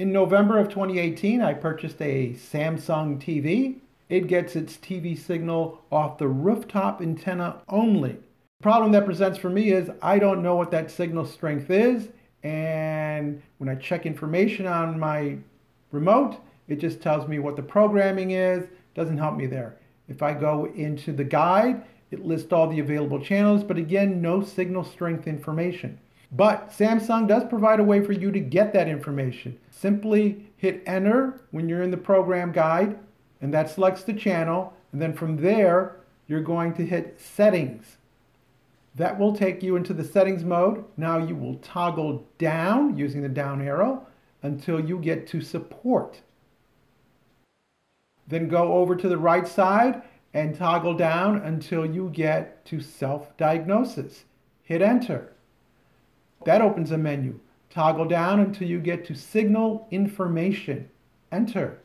In November of 2018, I purchased a Samsung TV. It gets its TV signal off the rooftop antenna only. The problem that presents for me is I don't know what that signal strength is, and when I check information on my remote, it just tells me what the programming is, doesn't help me there. If I go into the guide, it lists all the available channels, but again, no signal strength information. But Samsung does provide a way for you to get that information. Simply hit enter when you're in the program guide, and that selects the channel. And then from there, you're going to hit settings. That will take you into the settings mode. Now you will toggle down using the down arrow until you get to support. Then go over to the right side and toggle down until you get to self-diagnosis. Hit enter. That opens a menu. Toggle down until you get to signal information. Enter.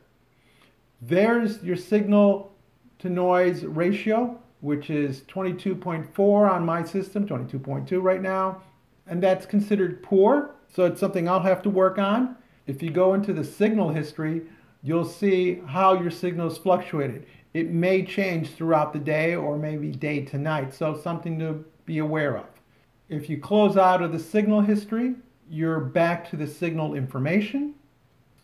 There's your signal to noise ratio, which is 22.4 on my system, 22.2 right now. And that's considered poor, so it's something I'll have to work on. If you go into the signal history, you'll see how your signals fluctuated. It may change throughout the day or maybe day to night, so something to be aware of. If you close out of the signal history, you're back to the signal information.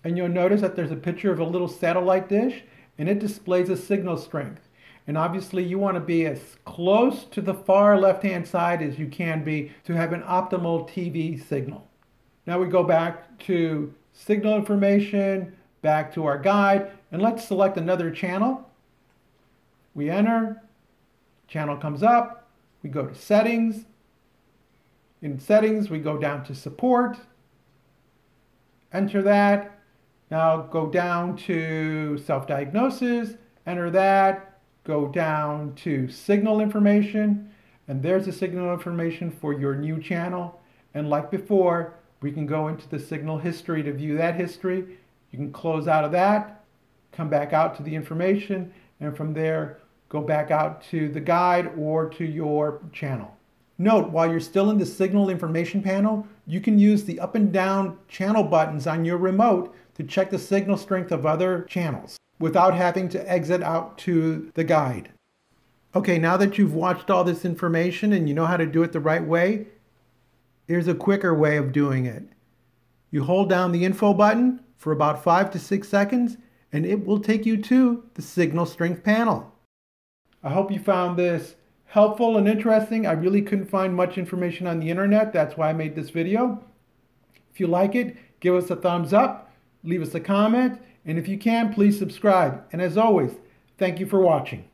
And you'll notice that there's a picture of a little satellite dish and it displays a signal strength. And obviously you want to be as close to the far left-hand side as you can be to have an optimal TV signal. Now we go back to signal information, back to our guide, and let's select another channel. We enter, channel comes up, we go to settings, in settings, we go down to support, enter that. Now go down to self-diagnosis, enter that, go down to signal information, and there's the signal information for your new channel. And like before, we can go into the signal history to view that history. You can close out of that, come back out to the information, and from there, go back out to the guide or to your channel. Note, while you're still in the signal information panel, you can use the up and down channel buttons on your remote to check the signal strength of other channels without having to exit out to the guide. Okay, now that you've watched all this information and you know how to do it the right way, here's a quicker way of doing it. You hold down the info button for about five to six seconds and it will take you to the signal strength panel. I hope you found this helpful and interesting. I really couldn't find much information on the internet. That's why I made this video. If you like it, give us a thumbs up, leave us a comment, and if you can, please subscribe. And as always, thank you for watching.